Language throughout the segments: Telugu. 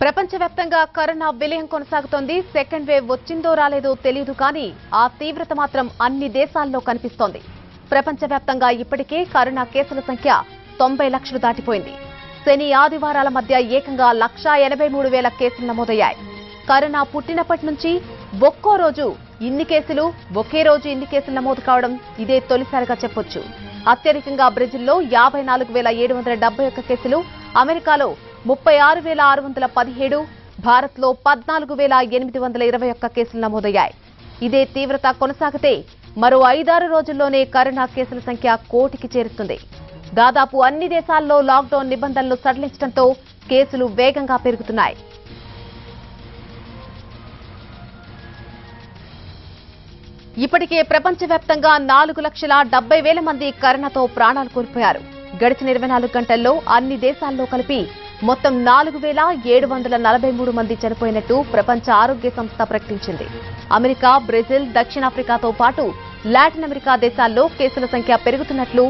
ప్రపంచవ్యాప్తంగా కరోనా విలయం కొనసాగుతోంది. సెకండ్ వేవ్ వచ్చిందో రాలేదో తెలియదు కానీ ఆ తీవ్రత మాత్రం అన్ని దేశాల్లో కనిపిస్తోంది. ప్రపంచవ్యాప్తంగా ఇప్పటికే కరోనా కేసుల సంఖ్య తొంభై లక్షలు దాటిపోయింది. శని ఆదివారాల మధ్య ఏకంగా లక్షా ఎనభై మూడు వేల కేసులు నమోదయ్యాయి. కరోనా పుట్టినప్పటి నుంచి ఒక్కో రోజు ఇన్ని కేసులు ఒకే రోజు ఇన్ని కేసులు నమోదు కావడం ఇదే తొలిసారిగా చెప్పొచ్చు. అత్యధికంగా బ్రెజిల్లో యాభై నాలుగు వేల ఏడు వందల డెబ్బై ఒక్క కేసులు అమెరికాలో ముప్పై ఆరు వేల ఆరు వందల పదిహేడు భారత్లో పద్నాలుగు వేల ఎనిమిది వందల ఇరవై ఒక్క కేసులు నమోదయ్యాయి. ఇదే తీవ్రత కొనసాగితే మరో ఐదారు రోజుల్లోనే కరోనా కేసుల సంఖ్య కోటికి చేరుతుంది. దాదాపు అన్ని దేశాల్లో లాక్డౌన్ నిబంధనలు సడలించడంతో కేసులు వేగంగా పెరుగుతున్నాయి. ఇప్పటికే ప్రపంచవ్యాప్తంగా నాలుగు లక్షల డెబ్బై వేల మంది కరోనాతో ప్రాణాలు కోల్పోయారు. గడిచిన ఇరవై నాలుగు గంటల్లో అన్ని దేశాల్లో కలిపి మొత్తం నాలుగు వేల ఏడు వందల నలభై మూడు మంది చనిపోయినట్టు ప్రపంచ ఆరోగ్య సంస్థ ప్రకటించింది. అమెరికా బ్రెజిల్ దక్షిణాఫ్రికాతో పాటు లాటిన్ అమెరికా దేశాల్లో కేసుల సంఖ్య పెరుగుతున్నట్లు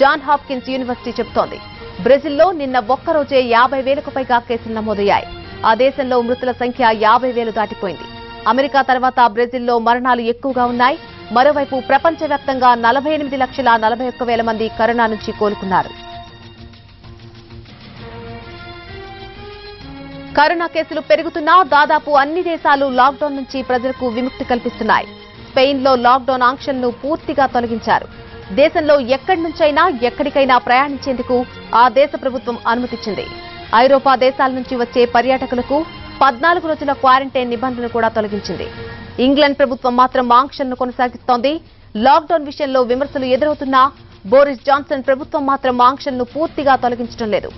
జాన్ హాప్కిన్స్ యూనివర్సిటీ చెబుతోంది. బ్రెజిల్లో నిన్న ఒక్కరోజే యాభై వేలకు పైగా కేసులు నమోదయ్యాయి. ఆ దేశంలో మృతుల సంఖ్య యాభై వేలు దాటిపోయింది. అమెరికా తర్వాత బ్రెజిల్లో మరణాలు ఎక్కువగా ఉన్నాయి. మరోవైపు ప్రపంచవ్యాప్తంగా నలభై ఎనిమిది లక్షల నలభై ఒక్క వేల మంది కరోనా నుంచి కోలుకున్నారు. కరోనా కేసులు పెరుగుతున్నా దాదాపు అన్ని దేశాలు లాక్డౌన్ నుంచి ప్రజలకు విముక్తి కల్పిస్తున్నాయి. స్పెయిన్లో లాక్డౌన్ ఆంక్షలను పూర్తిగా తొలగించారు. దేశంలో ఎక్కడి నుంచైనా ఎక్కడికైనా ప్రయాణించేందుకు ఆ దేశ ప్రభుత్వం అనుమతిచ్చింది. ఐరోపా దేశాల నుంచి వచ్చే పర్యాటకులకు పద్నాలుగు రోజుల క్వారంటైన్ నిబంధనలు కూడా తొలగించింది. ఇంగ్లాండ్ ప్రభుత్వం మాత్రం ఆంక్షలను కొనసాగిస్తోంది. లాక్డౌన్ విషయంలో విమర్శలు ఎదురవుతున్నా బోరిస్ జాన్సన్ ప్రభుత్వం మాత్రం ఆంక్షలను పూర్తిగా తొలగించడం లేదు.